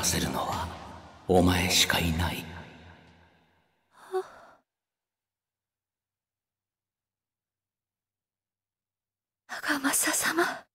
らせるのはお前しかいない。長政様。